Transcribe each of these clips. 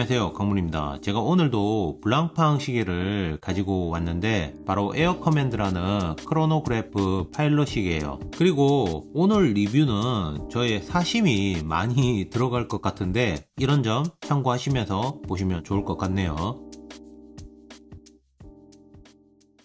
안녕하세요. 강문입니다. 제가 오늘도 블랑팡 시계를 가지고 왔는데 바로 에어 커맨드라는 크로노그래프 파일럿 시계예요. 그리고 오늘 리뷰는 저의 사심이 많이 들어갈 것 같은데 이런 점 참고하시면서 보시면 좋을 것 같네요.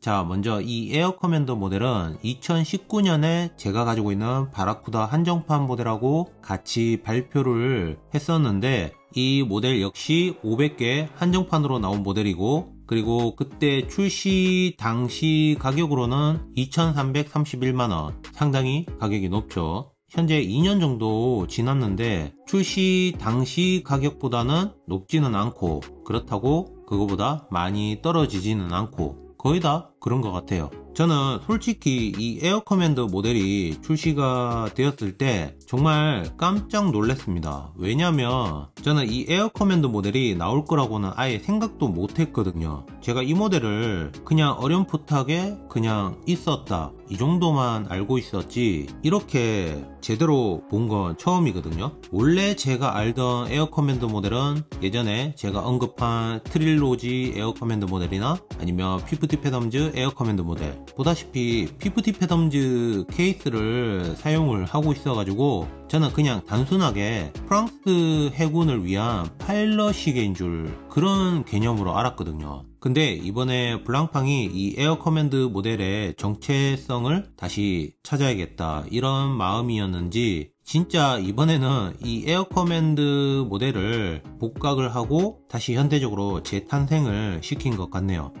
자 먼저 이 에어 커맨드 모델은 2019년에 제가 가지고 있는 바라쿠다 한정판 모델하고 같이 발표를 했었는데 이 모델 역시 500개 한정판으로 나온 모델이고 그리고 그때 출시 당시 가격으로는 2331만원 상당히 가격이 높죠. 현재 2년 정도 지났는데 출시 당시 가격보다는 높지는 않고 그렇다고 그거보다 많이 떨어지지는 않고 거의 다 그런 것 같아요. 저는 솔직히 이 에어 커맨드 모델이 출시가 되었을 때 정말 깜짝 놀랐습니다. 왜냐면 저는 이 에어 커맨드 모델이 나올 거라고는 아예 생각도 못 했거든요. 제가 이 모델을 그냥 어렴풋하게 그냥 있었다. 이 정도만 알고 있었지 이렇게 제대로 본 건 처음이거든요. 원래 제가 알던 에어 커맨드 모델은 예전에 제가 언급한 트릴로지 에어 커맨드 모델이나 아니면 피프티 패덤즈 에어 커맨드 모델. 보다시피 피프티 패덤즈 케이스를 사용을 하고 있어 가지고 저는 그냥 단순하게 프랑스 해군을 위한 파일럿 시계인 줄 그런 개념으로 알았거든요. 근데 이번에 블랑팡이 이 에어 커맨드 모델의 정체성을 다시 찾아야겠다 이런 마음이었는지 진짜 이번에는 이 에어 커맨드 모델을 복각을 하고 다시 현대적으로 재탄생을 시킨 것 같네요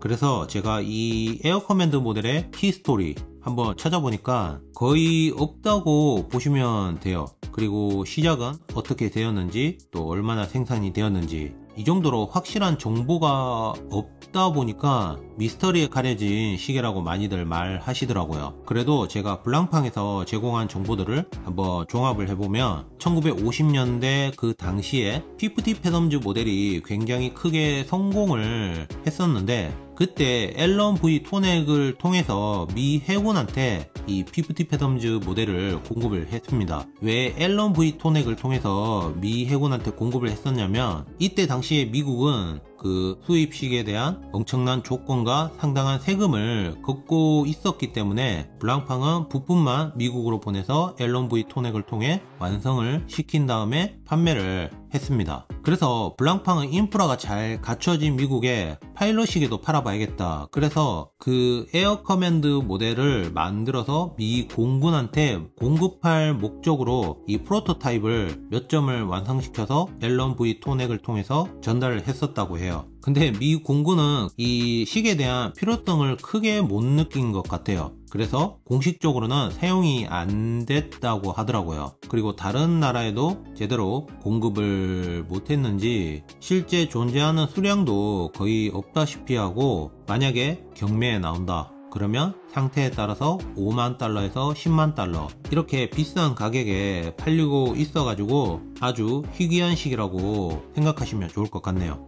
그래서 제가 이 에어 커맨드 모델의 history 한번 찾아보니까 거의 없다고 보시면 돼요. 그리고 시작은 어떻게 되었는지 또 얼마나 생산이 되었는지 이 정도로 확실한 정보가 없다 보니까 미스터리에 가려진 시계라고 많이들 말하시더라고요. 그래도 제가 블랑팡에서 제공한 정보들을 한번 종합을 해보면 1950년대 그 당시에 피프티 패덤즈 모델이 굉장히 크게 성공을 했었는데 그때 앨런 V 토넥을 통해서 미 해군한테 이 피프티 패덤즈 모델을 공급을 했습니다. 왜 앨런 V 토넥을 통해서 미 해군한테 공급을 했었냐면 이때 당시에 미국은 그 수입 시계에 대한 엄청난 조건과 상당한 세금을 걷고 있었기 때문에 블랑팡은 부품만 미국으로 보내서 앨런 V 토넥을 통해 완성을 시킨 다음에 판매를 했습니다. 그래서 블랑팡은 인프라가 잘 갖춰진 미국에 파일럿 시계도 팔아봐야겠다. 그래서 그 에어 커맨드 모델을 만들어서 미 공군한테 공급할 목적으로 이 프로토타입을 몇 점을 완성시켜서 앨런 V 토넥을 통해서 전달을 했었다고 해요. 근데 미 공군은 이 시계에 대한 필요성을 크게 못 느낀 것 같아요. 그래서 공식적으로는 사용이 안 됐다고 하더라고요. 그리고 다른 나라에도 제대로 공급을 못했는지 실제 존재하는 수량도 거의 없다시피 하고 만약에 경매에 나온다. 그러면 상태에 따라서 5만 달러에서 10만 달러 이렇게 비싼 가격에 팔리고 있어 가지고 아주 희귀한 시계라고 생각하시면 좋을 것 같네요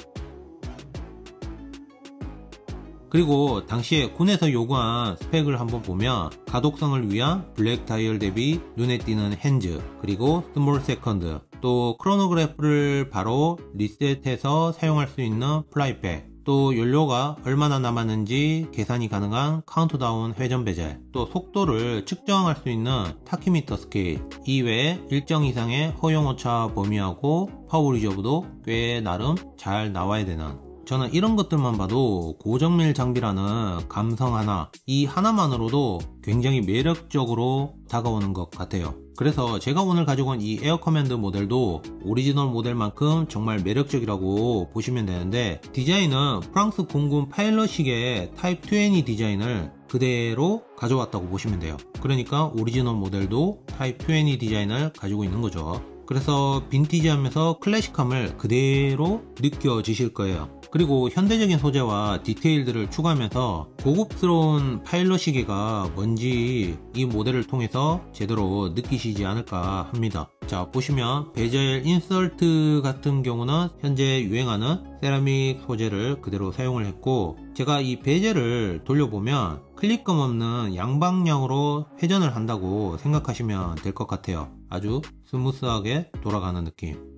그리고 당시에 군에서 요구한 스펙을 한번 보면 가독성을 위한 블랙 다이얼 대비 눈에 띄는 hands 그리고 small second 또 크로노그래프를 바로 리셋해서 사용할 수 있는 flyback 또 연료가 얼마나 남았는지 계산이 가능한 카운트다운 회전 베젤 또 속도를 측정할 수 있는 tachymeter scale. 이외에 일정 이상의 허용 오차 범위하고 power reserve도 꽤 나름 잘 나와야 되는 저는 이런 것들만 봐도 고정밀 장비라는 감성 하나 이 하나만으로도 굉장히 매력적으로 다가오는 것 같아요. 그래서 제가 오늘 가지고 온 이 에어 커맨드 모델도 오리지널 모델만큼 정말 매력적이라고 보시면 되는데 디자인은 프랑스 공군 파일럿 시계의 타입 20 디자인을 그대로 가져왔다고 보시면 돼요. 그러니까 오리지널 모델도 타입 20 디자인을 가지고 있는 거죠. 그래서 빈티지하면서 클래식함을 그대로 느껴지실 거예요 그리고 현대적인 소재와 디테일들을 추가하면서 고급스러운 파일럿 시계가 뭔지 이 모델을 통해서 제대로 느끼시지 않을까 합니다. 자 보시면 bezel insert 같은 경우는 현재 유행하는 세라믹 소재를 그대로 사용을 했고 제가 이 bezel을 돌려보면 클릭감 없는 양방향으로 회전을 한다고 생각하시면 될 것 같아요 아주 smooth하게 돌아가는 느낌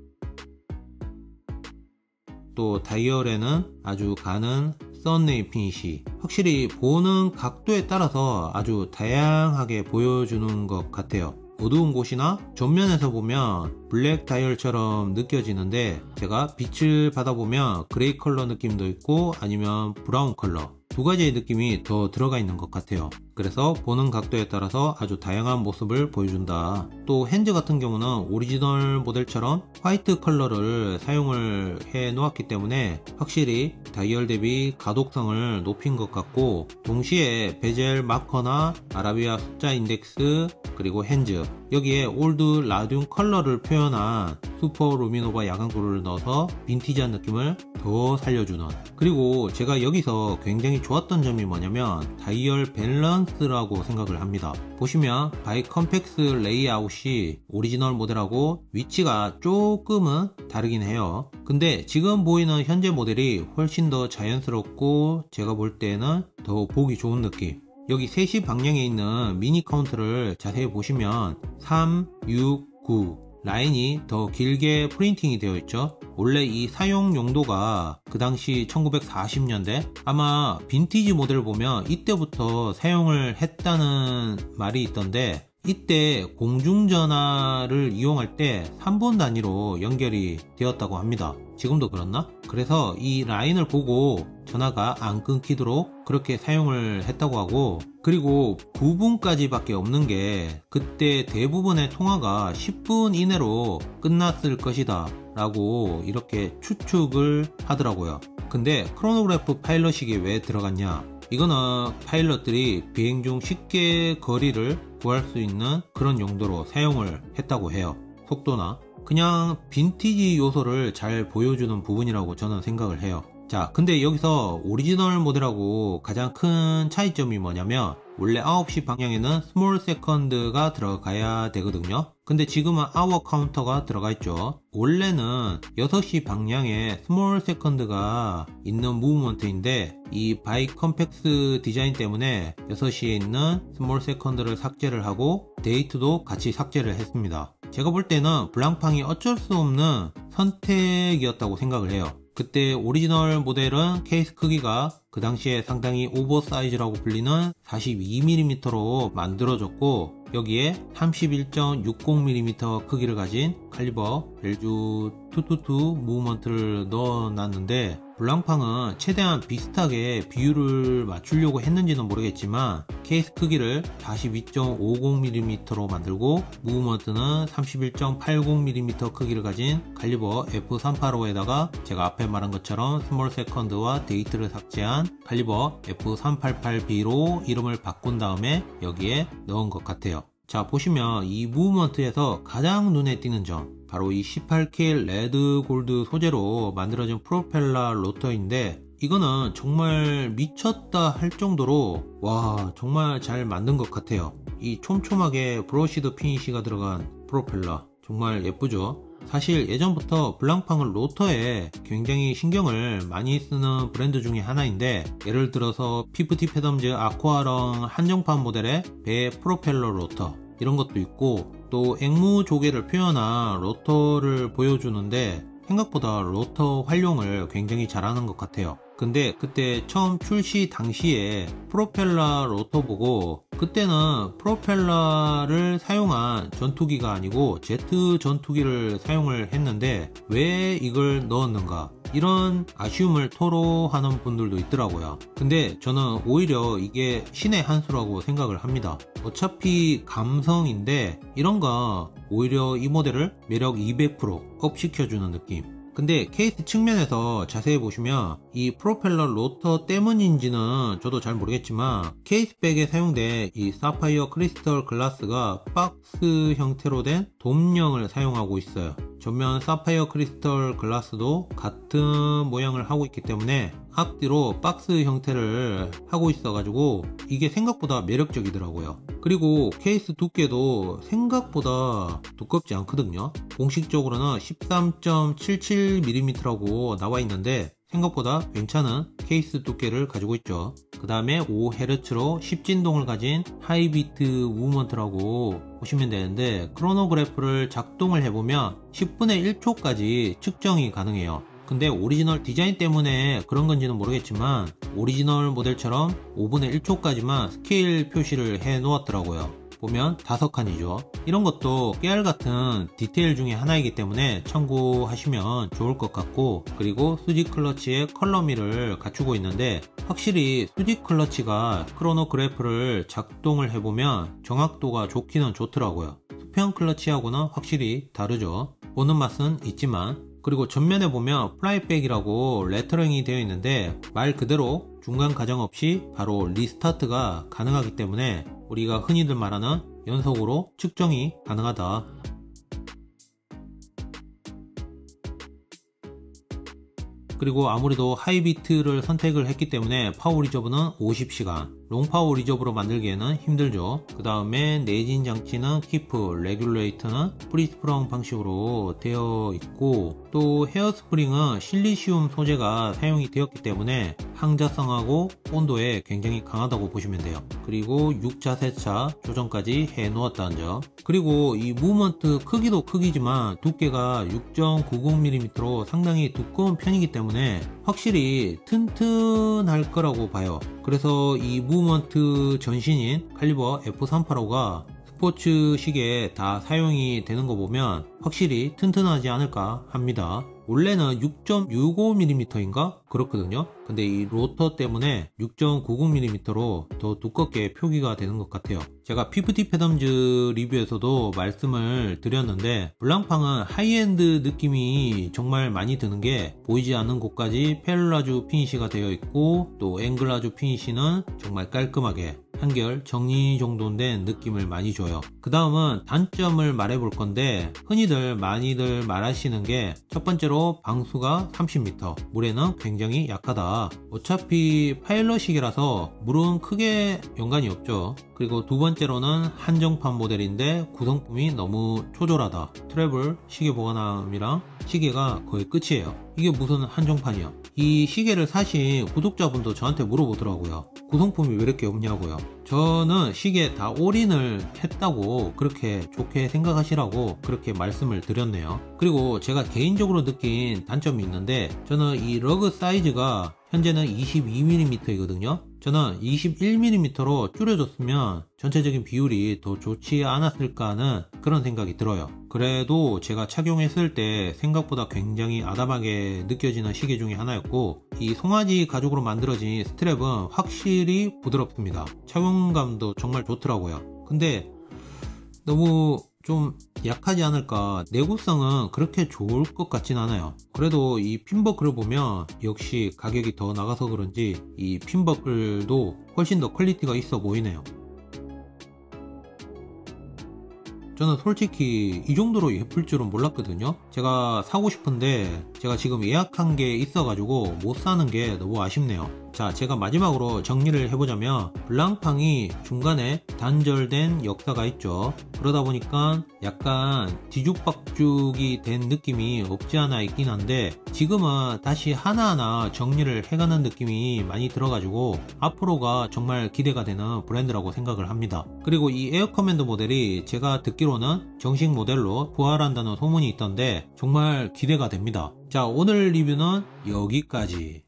또 다이얼에는 아주 가는 sunray finish 확실히 보는 각도에 따라서 아주 다양하게 보여주는 것 같아요. 어두운 곳이나 전면에서 보면 블랙 다이얼처럼 느껴지는데 제가 빛을 받아보면 gray 컬러 느낌도 있고 아니면 brown 컬러 두 가지의 느낌이 더 들어가 있는 것 같아요 그래서 보는 각도에 따라서 아주 다양한 모습을 보여준다. 또 hands 같은 경우는 오리지널 모델처럼 화이트 컬러를 사용을 해 놓았기 때문에 확실히 다이얼 대비 가독성을 높인 것 같고 동시에 bezel marker나 아라비아 숫자 인덱스 그리고 hands 여기에 old 라듐 컬러를 표현한 슈퍼 루미노바 야광구를 넣어서 빈티지한 느낌을 더 살려주는. 그리고 제가 여기서 굉장히 좋았던 점이 뭐냐면 다이얼 밸런스 라고 생각을 합니다. 보시면 bi-compax 레이아웃이 오리지널 모델하고 위치가 조금은 다르긴 해요. 근데 지금 보이는 현재 모델이 훨씬 더 자연스럽고 제가 볼 때는 더 보기 좋은 느낌. 여기 3시 방향에 있는 미니 count를 자세히 보시면 3, 6, 9 라인이 더 길게 printing이 되어 있죠. 원래 이 사용 용도가 그 당시 1940년대? 아마 빈티지 모델을 보면 이때부터 사용을 했다는 말이 있던데 이때 공중전화를 이용할 때 3분 단위로 연결이 되었다고 합니다. 지금도 그렇나? 그래서 이 라인을 보고 전화가 안 끊기도록 그렇게 사용을 했다고 하고 그리고 9분까지 밖에 없는 게 그때 대부분의 통화가 10분 이내로 끝났을 것이다 라고 이렇게 추측을 하더라고요. 근데 크로노그래프 파일럿 시계에 왜 들어갔냐 이거는 파일럿들이 비행 중 쉽게 거리를 구할 수 있는 그런 용도로 사용을 했다고 해요. 속도나. 그냥 빈티지 요소를 잘 보여주는 부분이라고 저는 생각을 해요. 자 근데 여기서 오리지널 모델하고 가장 큰 차이점이 뭐냐면 원래 9시 방향에는 small second가 들어가야 되거든요. 근데 지금은 hour counter가 들어가 있죠. 원래는 6시 방향에 small second가 있는 movement인데 이 bi-compax 디자인 때문에 6시에 있는 small second를 삭제를 하고 date도 같이 삭제를 했습니다. 제가 볼 때는 블랑팡이 어쩔 수 없는 선택이었다고 생각을 해요. 그때 오리지널 모델은 케이스 크기가 그 당시에 상당히 oversize라고 불리는 42mm로 만들어졌고 여기에 31.60mm 크기를 가진 칼리버 벨주 222 무브먼트를 넣어놨는데 블랑팡은 최대한 비슷하게 비율을 맞추려고 했는지는 모르겠지만 케이스 크기를 42.50mm로 만들고 movement는 31.80mm 크기를 가진 caliber F385에다가 제가 앞에 말한 것처럼 small second와 date를 삭제한 caliber F388B로 이름을 바꾼 다음에 여기에 넣은 것 같아요. 자 보시면 이 movement에서 가장 눈에 띄는 점 바로 이 18K red gold 소재로 만들어진 프로펠러 rotor인데 이거는 정말 미쳤다 할 정도로 와 정말 잘 만든 것 같아요. 이 촘촘하게 brushed finish가 들어간 프로펠러. 정말 예쁘죠? 사실 예전부터 블랑팡은 rotor에 굉장히 신경을 많이 쓰는 브랜드 중에 하나인데 예를 들어서 피프티 패덤즈 아쿠아렁 한정판 모델의 배 프로펠러 rotor 이런 것도 있고 또 앵무 조개를 표현한 rotor를 보여주는데 생각보다 rotor 활용을 굉장히 잘하는 것 같아요. 근데 그때 처음 출시 당시에 프로펠러 rotor 보고 그때는 프로펠러를 사용한 전투기가 아니고 제트 전투기를 사용을 했는데 왜 이걸 넣었는가 이런 아쉬움을 토로하는 분들도 있더라고요. 근데 저는 오히려 이게 신의 한 수라고 생각을 합니다. 어차피 감성인데 이런 거 오히려 이 모델을 매력 200% up 시켜주는 느낌. 근데 케이스 측면에서 자세히 보시면 이 프로펠러 rotor 때문인지는 저도 잘 모르겠지만 case back에 사용된 이 사파이어 크리스털 glass가 박스 형태로 된 돔형을 사용하고 있어요 전면 사파이어 크리스털 glass도 같은 모양을 하고 있기 때문에 앞뒤로 박스 형태를 하고 있어 가지고 이게 생각보다 매력적이더라고요. 그리고 케이스 두께도 생각보다 두껍지 않거든요. 공식적으로는 13.77mm라고 나와 있는데 생각보다 괜찮은 케이스 두께를 가지고 있죠. 그 다음에 5Hz로 10진동을 가진 high beat movement라고 보시면 되는데 크로노그래프를 작동을 해보면 10분의 1초까지 측정이 가능해요. 근데 오리지널 디자인 때문에 그런 건지는 모르겠지만 오리지널 모델처럼 5분의 1초까지만 스케일 표시를 해 놓았더라고요 보면 다섯 칸이죠. 이런 것도 깨알 같은 디테일 중에 하나이기 때문에 참고하시면 좋을 것 같고 그리고 수직 클러치의 column wheel을 갖추고 있는데 확실히 수직 클러치가 크로노그래프를 작동을 해보면 정확도가 좋기는 좋더라고요. 수평 클러치하고는 확실히 다르죠. 보는 맛은 있지만 그리고 전면에 보면 flyback이라고 레터링이 되어 있는데 말 그대로 중간 과정 없이 바로 restart가 가능하기 때문에 우리가 흔히들 말하는 연속으로 측정이 가능하다. 그리고 아무래도 high beat를 선택을 했기 때문에 power reserve는 50시간 long power reserve로 만들기에는 힘들죠. 그 다음에 내진 장치는 KIF, regulator는 free sprung 방식으로 되어 있고 또 hairspring은 silicium 소재가 사용이 되었기 때문에 항자성하고 온도에 굉장히 강하다고 보시면 돼요. 그리고 6자세차 조정까지 해 놓았다는 점. 그리고 이 movement 크기도 크기지만 두께가 6.90mm로 상당히 두꺼운 편이기 때문에 확실히 튼튼할 거라고 봐요 그래서 이 movement 전신인 caliber F385가 스포츠 시계에 다 사용이 되는 거 보면 확실히 튼튼하지 않을까 합니다. 원래는 6.65mm인가? 그렇거든요. 근데 이 로터 때문에 6.90mm로 더 두껍게 표기가 되는 것 같아요. 제가 피프티 패덤즈 리뷰에서도 말씀을 드렸는데 블랑팡은 하이엔드 느낌이 정말 많이 드는 게 보이지 않는 곳까지 perlage finish가 되어 있고 또 anglage finish는 정말 깔끔하게 한결 정리 정돈된 느낌을 많이 줘요. 그 다음은 단점을 말해 볼 건데 흔히들 많이들 말하시는 게 첫 번째로 방수가 30m 물에는 굉장히 약하다. 어차피 파일럿 시계라서 물은 크게 연관이 없죠 그리고 두 번째로는 한정판 모델인데 구성품이 너무 조촐하다. travel 시계 보관함이랑 시계가 거의 끝이에요. 이게 무슨 한정판이야? 이 시계를 사신 구독자분도 저한테 물어보더라고요. 구성품이 왜 이렇게 없냐고요. 저는 시계 다 올인을 했다고 그렇게 좋게 생각하시라고 그렇게 말씀을 드렸네요. 그리고 제가 개인적으로 느낀 단점이 있는데 저는 이 lug 사이즈가 현재는 22mm 이거든요 저는 21mm로 줄여줬으면 전체적인 비율이 더 좋지 않았을까 하는 그런 생각이 들어요. 그래도 제가 착용했을 때 생각보다 굉장히 아담하게 느껴지는 시계 중에 하나였고 이 송아지 가죽으로 만들어진 스트랩은 확실히 부드럽습니다. 착용감도 정말 좋더라고요. 근데 너무 좀 약하지 않을까. 내구성은 그렇게 좋을 것 같진 않아요. 그래도 이 pin buckle을 보면 역시 가격이 더 나가서 그런지 이 pin buckle도 훨씬 더 quality가 있어 보이네요. 저는 솔직히 이 정도로 예쁠 줄은 몰랐거든요. 제가 사고 싶은데 제가 지금 예약한 게 있어 가지고 못 사는 게 너무 아쉽네요 자 제가 마지막으로 정리를 해보자면 블랑팡이 중간에 단절된 역사가 있죠. 그러다 보니까 약간 뒤죽박죽이 된 느낌이 없지 않아 있긴 한데 지금은 다시 하나하나 정리를 해가는 느낌이 많이 들어가지고 앞으로가 정말 기대가 되는 브랜드라고 생각을 합니다. 그리고 이 에어커맨드 모델이 제가 듣기로는 정식 모델로 부활한다는 소문이 있던데 정말 기대가 됩니다. 자 오늘 리뷰는 여기까지